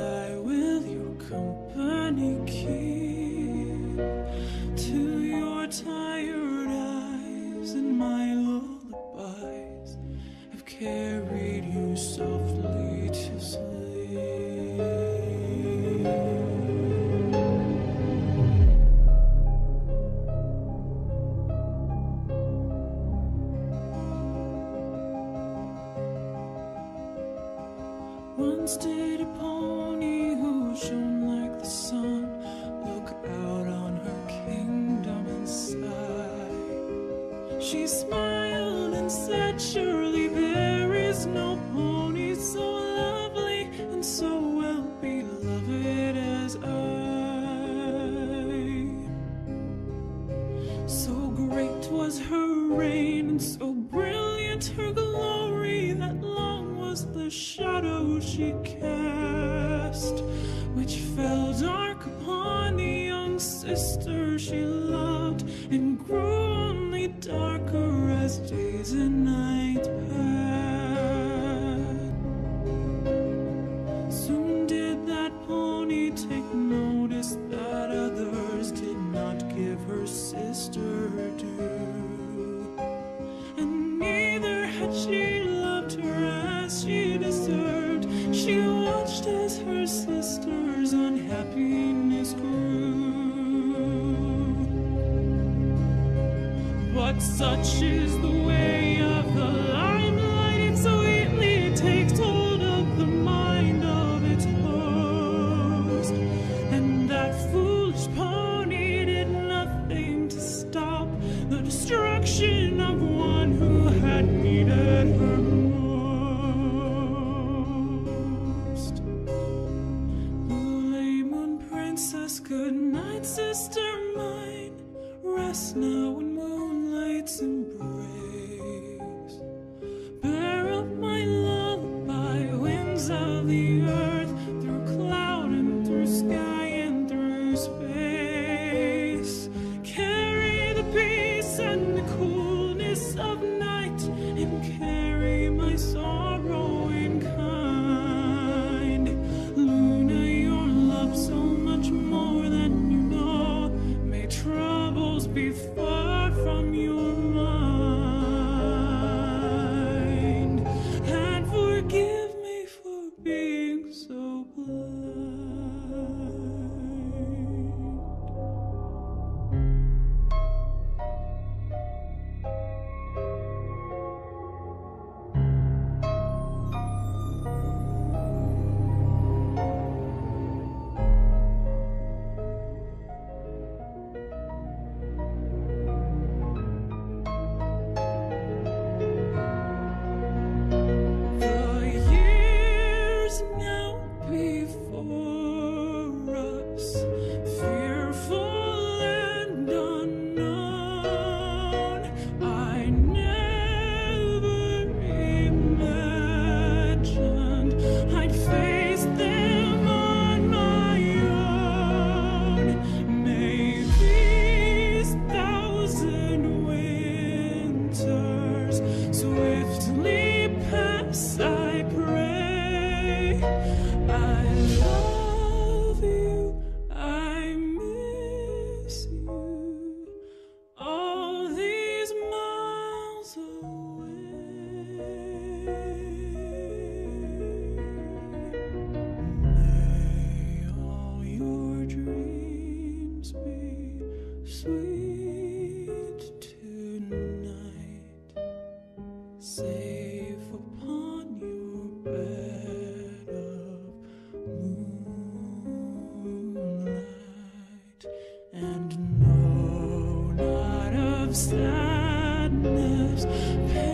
I will your company keep to your tired eyes and my lullabies have carried you softly Once did a pony who shone like the sun look out on her kingdom and. She smiled and said, Surely there is no pony so lovely and so well beloved as I. So great was her reign and so brilliant her glory that long was the shadow she cast, which fell dark upon the young sister she loved and grew only darker as days and night passed. Soon did that pony take notice that others did not give her sister sister's unhappiness grew. But such is the way Rest now in moonlight's. Sadness,